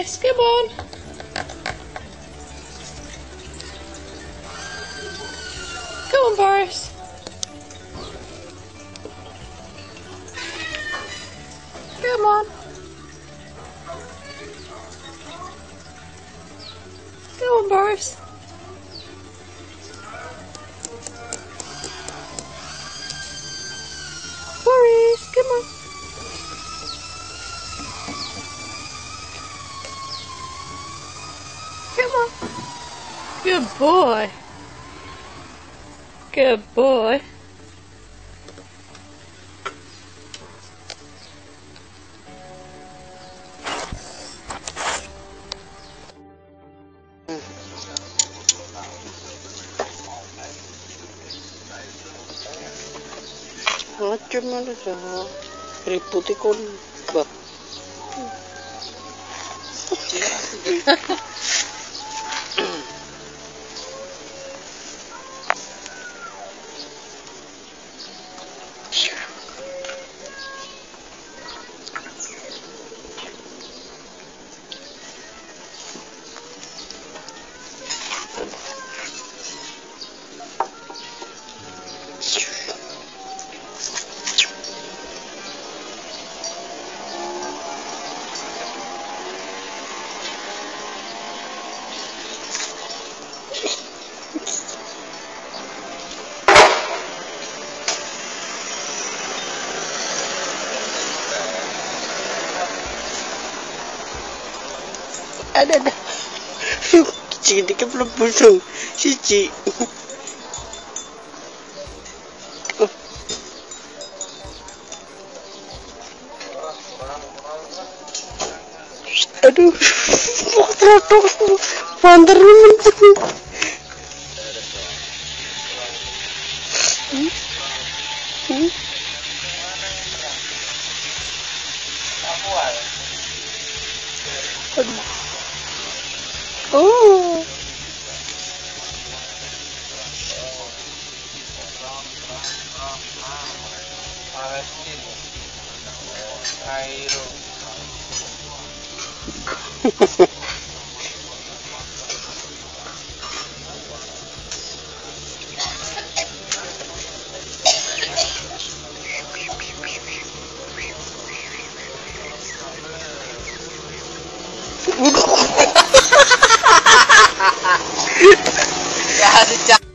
Boris, come on. Come on, Boris. Boy. Good boy. Macam mana sah? Ribut ada ada siji iki kan mlebu sung siji aduh kok terotok banter ini Hmm? Hmm? Aduh. Oh. Cairo. Dạ, xin chào.